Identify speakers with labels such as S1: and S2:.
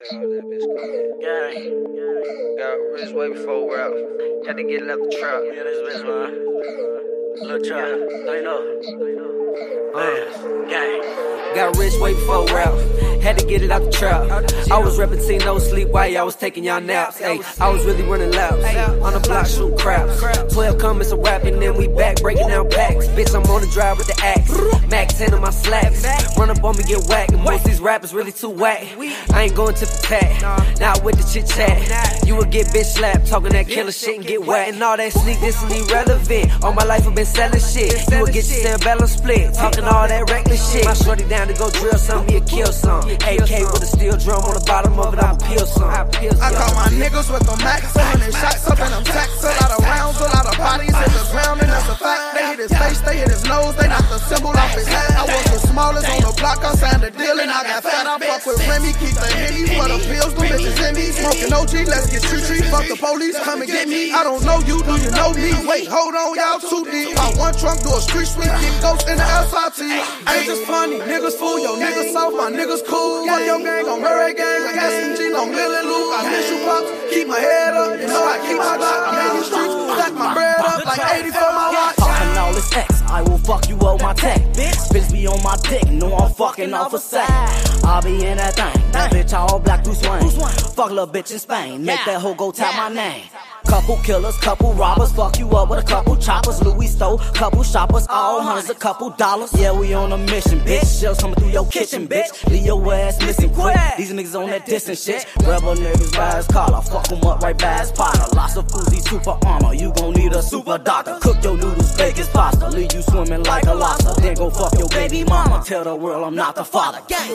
S1: Got that bitch coming.
S2: Gang,
S1: Got rich way before rap. Had to get it out the trap.
S2: yeah, this bitch, man. Lil' Trap, they know. Uh, gang.
S3: Got rich way before rap. Had to get it out the trap. I was reppin' team no sleep while y'all was taking y'all naps. Hey, I was really running laps. On the block shooting craps. 12 comments of rapping, then we back breaking down packs. Bitch, I'm on the drive with the axe. Mac 10 on my slacks. Run up on me, get whacked. And most these rappers really too whack. I ain't going to the tat. Not with the chit chat. You will get bitch slapped. Talking that killer shit and get whacked. And all that sneak, this is irrelevant. All my life I've been selling shit. You will get your cerebellum split. Talking all that reckless shit. My shorty down to go drill some, he'll kill some. AK with a steel drum on the bottom of it, I'ma peel some. I
S4: I call my niggas with the max, a hundred shots up and I'm taxed. A lot of rounds, a lot of bodies hit the ground, and that's a fact. They hit his face, they hit his nose, they knocked the symbol off his hat. I was the smallest on the block, I signed a deal and I got fat. I fuck with Remy, keep the hennies, for the pills, the bitches in me. Smoking OG, let's get tree tree. Fuck the police, come and get me. I don't know you, do you know me? Wait, hold on, y'all too deep. Out one trunk, do a street sweep, kick ghosts in the SRT. Ain't just funny, niggas fool, yo niggas soft, my niggas cool. Fuck your gang on Murray gang, I got some G on Mill and Luke. I miss you, pops. Keep my head up, you know I keep my block. I'm in these streets, stack my bread up like 80 for my watch.
S5: Fucking all this X, I will fuck you up my tech. Bitch bitch be on my dick, no I'm fucking off a sack. I'll be in that thing, that bitch all black through swing. Fuck little bitch in Spain, make that hoe go tap my name. Couple killers, couple robbers, fuck you up with a couple choppers. Louis stole, couple shoppers, all hundreds, a couple dollars. Yeah, we on a mission, bitch. Shells coming through your kitchen, bitch. Leave your ass missing quick. These niggas on that distant shit. Rebel niggas by his collar, fuck 'em up right by his potter. Lots of Uzi super armor, you gon' need a super doctor. Cook your noodles, fake as pasta. Leave you swimming like a lobster. Then go fuck your baby mama. Tell the world I'm not the father. Gang.